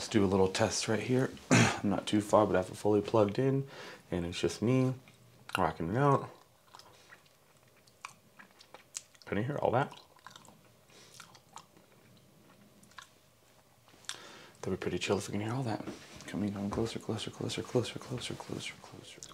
let's do a little test right here. I'm not too far, but I have it fully plugged in, and it's just me rocking it out. Can you hear all that? That'd be pretty chill if we can hear all that. Coming on closer, closer, closer, closer, closer, closer, closer.